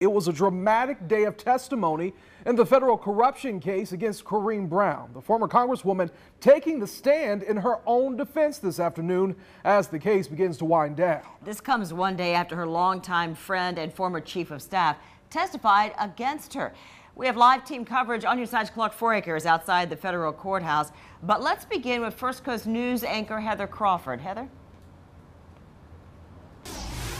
It was a dramatic day of testimony in the federal corruption case against Corrine Brown, the former Congresswoman taking the stand in her own defense this afternoon as the case begins to wind down. This comes one day after her longtime friend and former chief of staff testified against her. We have live team coverage on your side. Clark Fouraker is outside the federal courthouse. But let's begin with First Coast News anchor Heather Crawford. Heather?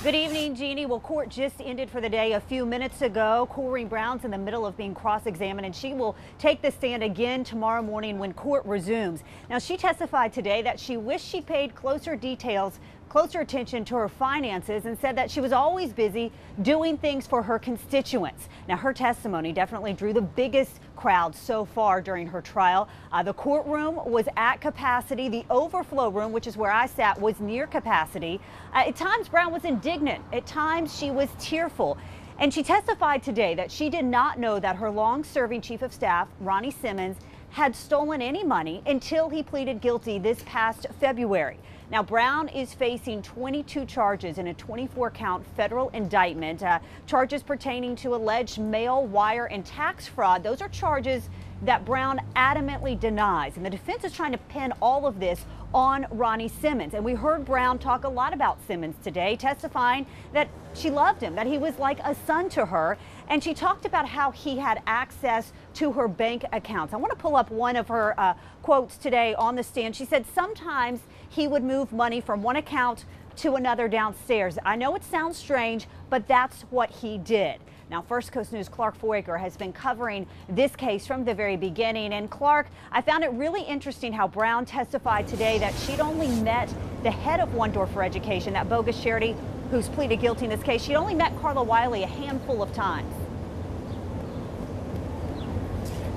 Good evening, Jeannie. Well, court just ended for the day a few minutes ago. Corrine Brown's in the middle of being cross-examined, and she will take the stand again tomorrow morning when court resumes. Now, she testified today that she wished she paid closer details closer attention to her finances and said that she was always busy doing things for her constituents. Now, her testimony definitely drew the biggest crowd so far during her trial. Uh, the courtroom was at capacity. The overflow room, which is where I sat, was near capacity. Uh, at times, Brown was indignant. At times, she was tearful. And she testified today that she did not know that her long serving chief of staff, Ronnie Simmons, had stolen any money until he pleaded guilty this past February. Now, Brown is facing 22 charges in a 24 count federal indictment, uh, charges pertaining to alleged mail, wire, and tax fraud. Those are charges that Brown adamantly denies. And the defense is trying to pin all of this on Ronnie Simmons. And we heard Brown talk a lot about Simmons today, testifying that she loved him, that he was like a son to her. And she talked about how he had access to her bank accounts. I want to pull up one of her uh, quotes today on the stand. She said sometimes he would move money from one account to another downstairs. I know it sounds strange, but that's what he did. Now, First Coast News' Clark Fouraker has been covering this case from the very beginning. And Clark, I found it really interesting how Brown testified today that she'd only met the head of One Door for Education, that bogus charity who's pleaded guilty in this case. She'd only met Carla Wiley a handful of times.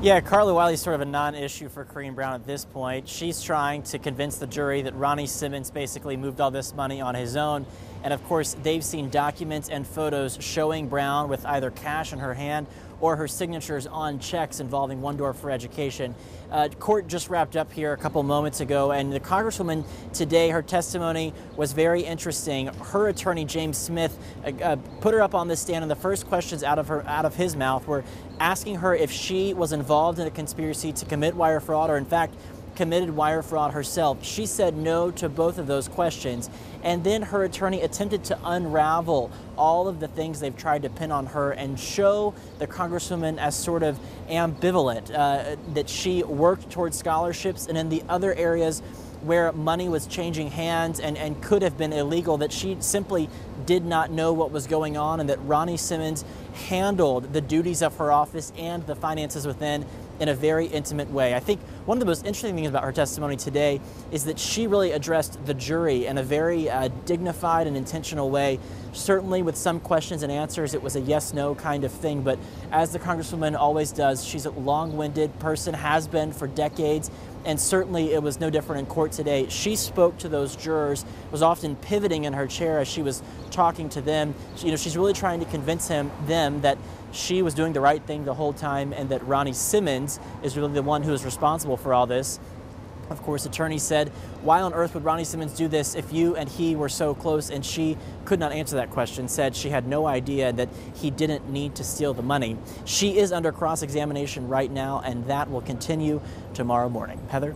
Yeah, Carla Wiley's sort of a non-issue for Corrine Brown at this point. She's trying to convince the jury that Ronnie Simmons basically moved all this money on his own. And of course, they've seen documents and photos showing Brown with either cash in her hand or her signatures on checks involving One Door for Education. Uh, court just wrapped up here a couple moments ago, and the Congresswoman today, her testimony was very interesting. Her attorney, James Smith, uh, uh, put her up on the stand, and the first questions out of her out of his mouth were asking her if she was involved in a conspiracy to commit wire fraud, or in fact committed wire fraud herself. She said no to both of those questions. And then her attorney attempted to unravel all of the things they've tried to pin on her and show the Congresswoman as sort of ambivalent, uh, that she worked towards scholarships and in the other areas where money was changing hands and, and could have been illegal, that she simply did not know what was going on and that Ronnie Simmons handled the duties of her office and the finances within in a very intimate way. I think one of the most interesting things about her testimony today is that she really addressed the jury in a very uh, dignified and intentional way. Certainly, with some questions and answers, it was a yes no kind of thing, but as the Congresswoman always does, she's a long winded person, has been for decades and certainly it was no different in court today. She spoke to those jurors, was often pivoting in her chair as she was talking to them. You know, she's really trying to convince him them that she was doing the right thing the whole time and that Ronnie Simmons is really the one who is responsible for all this. Of course, attorneys said, why on earth would Ronnie Simmons do this if you and he were so close? And she could not answer that question, said she had no idea that he didn't need to steal the money. She is under cross examination right now, and that will continue tomorrow morning. Heather?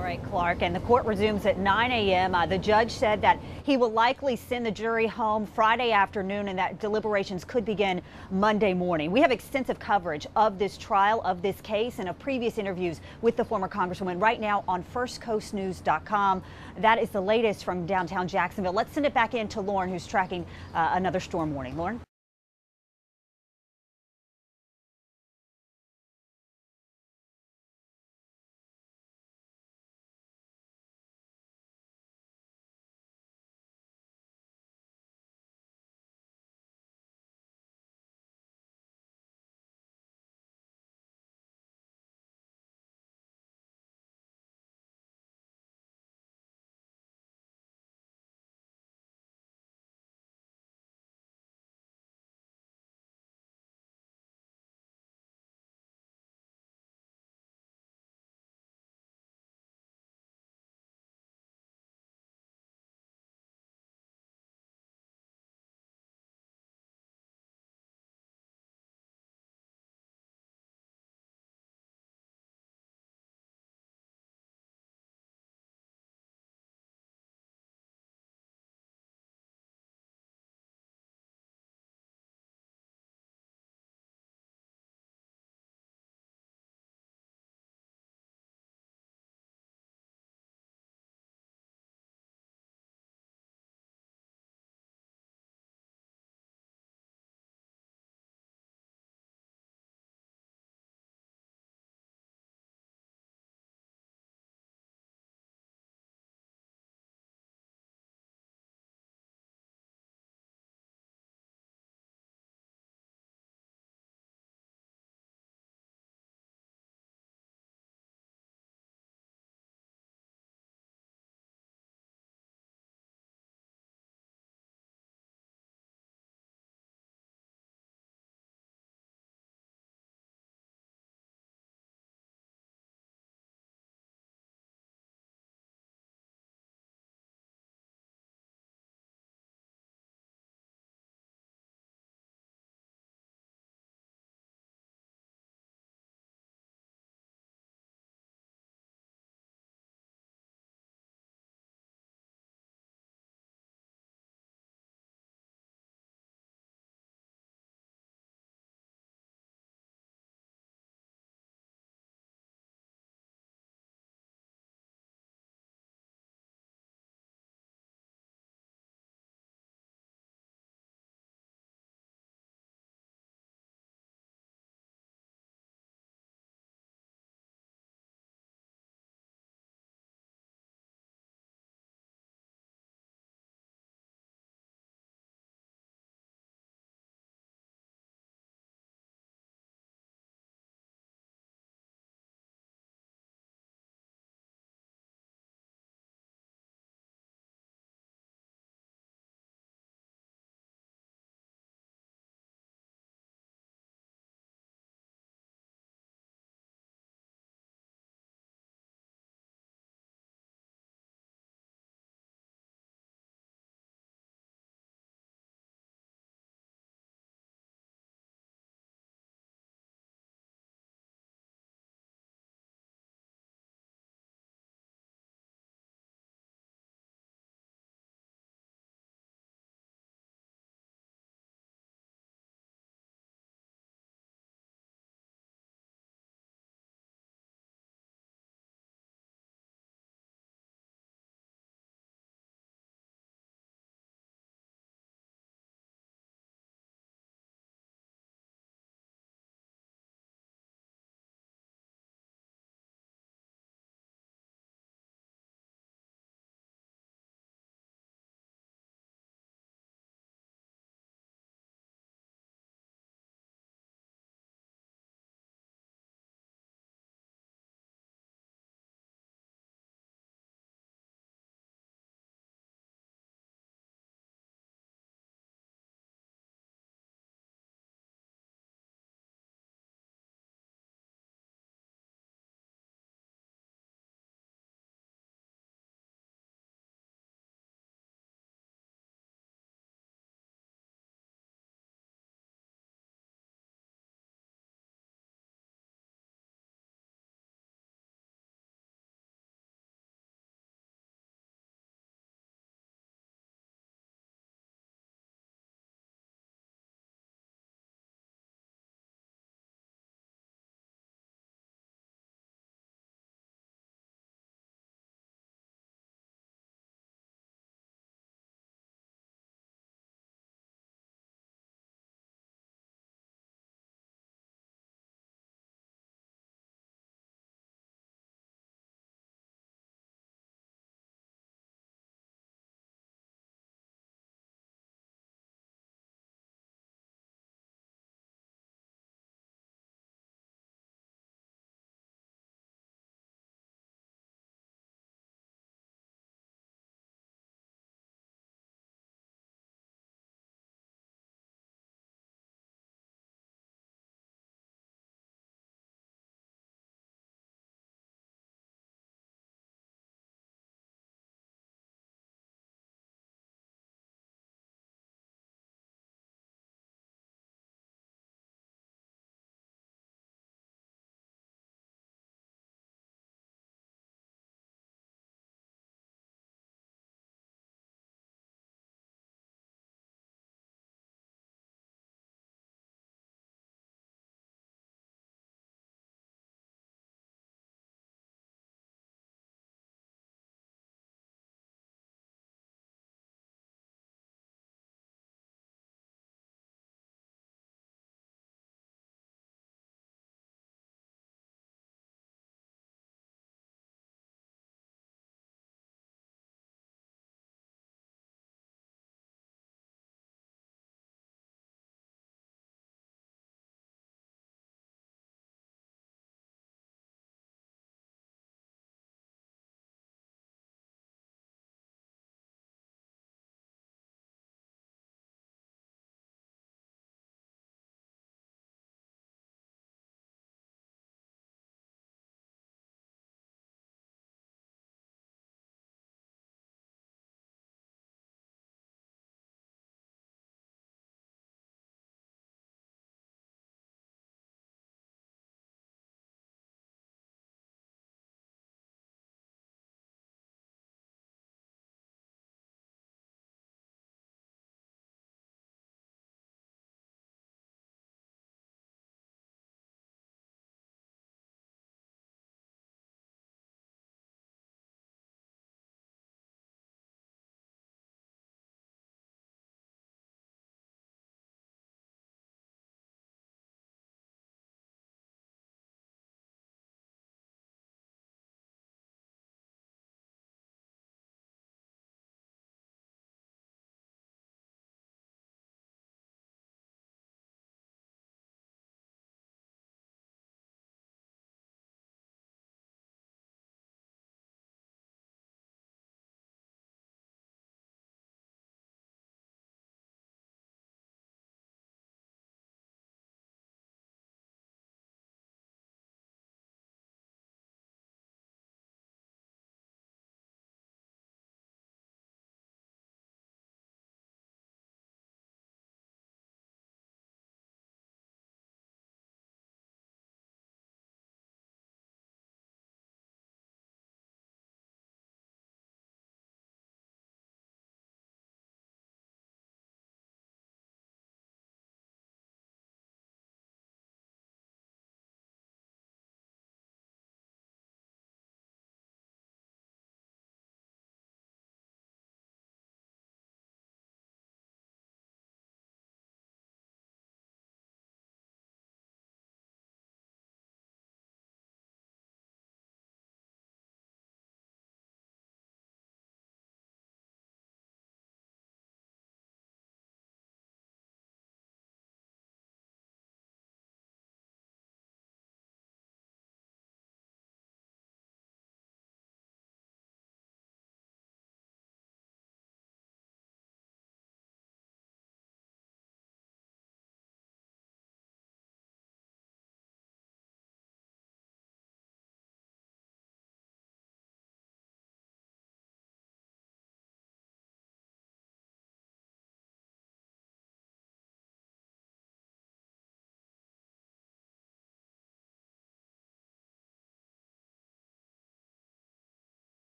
Right, Clark. And the court resumes at 9 a.m. Uh, the judge said that he will likely send the jury home Friday afternoon and that deliberations could begin Monday morning. We have extensive coverage of this trial, of this case, and of previous interviews with the former Congresswoman right now on FirstCoastNews.com. That is the latest from downtown Jacksonville. Let's send it back in to Lauren, who's tracking uh, another storm warning. Lauren?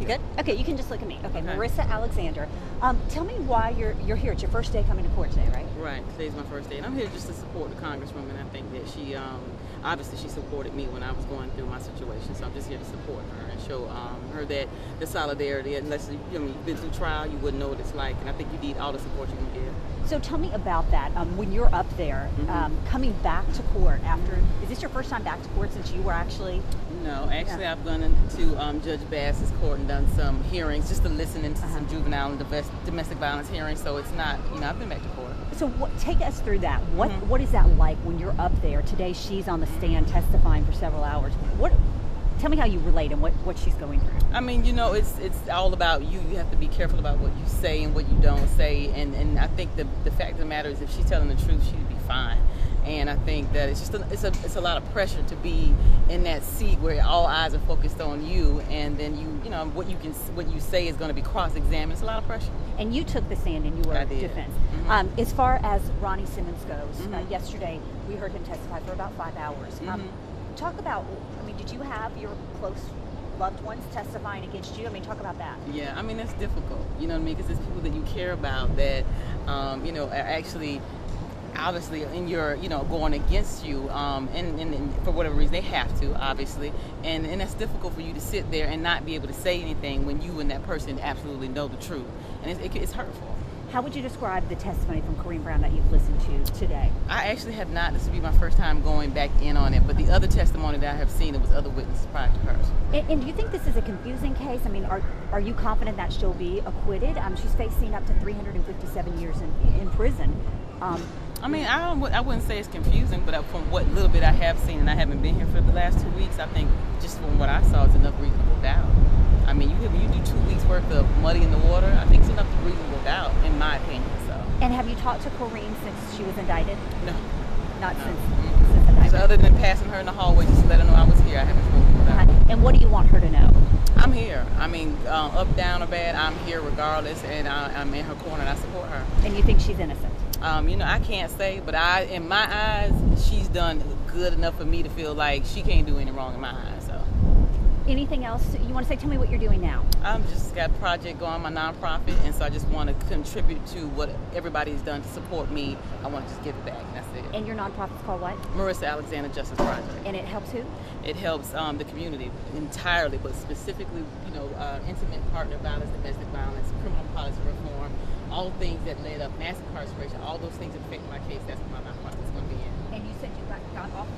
You good? Okay, you can just look at me. Okay, Okay. Marissa Alexander. Um, tell me why you're you're here. It's your first day coming to court today, right? Right. Today's my first day, and I'm here just to support the congresswoman. I think that she, um, obviously, she supported me when I was going through my situation. So I'm just here to support her and show um, her that the solidarity. Unless you, you know, you've been through trial, you wouldn't know what it's like. And I think you need all the support you can give. So tell me about that. Um, when you're up there, Mm-hmm. um, coming back to court after, is this your first time back to court since you were actually? No, actually, Yeah. I've gone into um, Judge Bass's court and done some hearings just to listen into Uh-huh. some juvenile and domestic, domestic violence hearings. So it's not, you know, I've been back to court. So what, take us through that. What Mhm. what is that like when you're up there? Today she's on the stand testifying for several hours. What? Tell me how you relate and what, what she's going through. I mean, you know, it's it's all about you. You have to be careful about what you say and what you don't say. And, and I think the the fact of the matter is, if she's telling the truth, she'd be fine. And I think that it's just a, it's a it's a lot of pressure to be in that seat where all eyes are focused on you, and then you you know what you can what you say is going to be cross examined. It's a lot of pressure. And you took the stand and you were I did. defense. Mhm. Um, as far as Ronnie Simmons goes, uh, Mhm. yesterday we heard him testify for about five hours. Um, Mhm. talk about. I mean, did you have your close loved ones testifying against you? I mean, talk about that. Yeah, I mean that's difficult. You know what I mean? Because it's people that you care about that, um, you know, are actually, obviously, in your, you know, going against you, um, and, and, and for whatever reason they have to, obviously, and and that's difficult for you to sit there and not be able to say anything when you and that person absolutely know the truth, and it's, it, it's hurtful. How would you describe the testimony from Corrine Brown that you've listened to today? I actually have not. This will be my first time going back in on it, but the other testimony that I have seen, it was other witnesses prior to hers. And, and do you think this is a confusing case? I mean, are are you confident that she'll be acquitted? Um, she's facing up to 357 years in, in prison. Um, I mean, I don't. I wouldn't say it's confusing, but from what little bit I have seen, and I haven't been here for the last two weeks, I think just from what I saw, it's enough reasonable doubt. I mean, you when you do two weeks worth of muddy in the water, I think it's enough reasonable doubt, in my opinion. So, and have you talked to Corrine since she was indicted? no. Not No. since, Mm. since So indictment. other than passing her in the hallway, just to let her know I was here, I haven't spoken with her. Uh-huh. And what do you want her to know? I'm here. I mean, um, up, down, or bad, I'm here regardless, and I, I'm in her corner, and I support her. And you think she's innocent? Um, you know, I can't say, but I, in my eyes, she's done good enough for me to feel like she can't do any wrong in my eyes. So, Anything else you want to say? Tell me what you're doing now. I'm just got a project going, my nonprofit, and so I just want to contribute to what everybody's done to support me. I want to just give it back. And that's it. And your nonprofit's called what? Marissa Alexander Justice Project. And it helps who? It helps um, the community entirely, but specifically, you know, uh, intimate partner violence, domestic violence, criminal policy reform, all things that led up mass incarceration, all those things affect my case. That's why my heart is going to be in. And you said you got, got off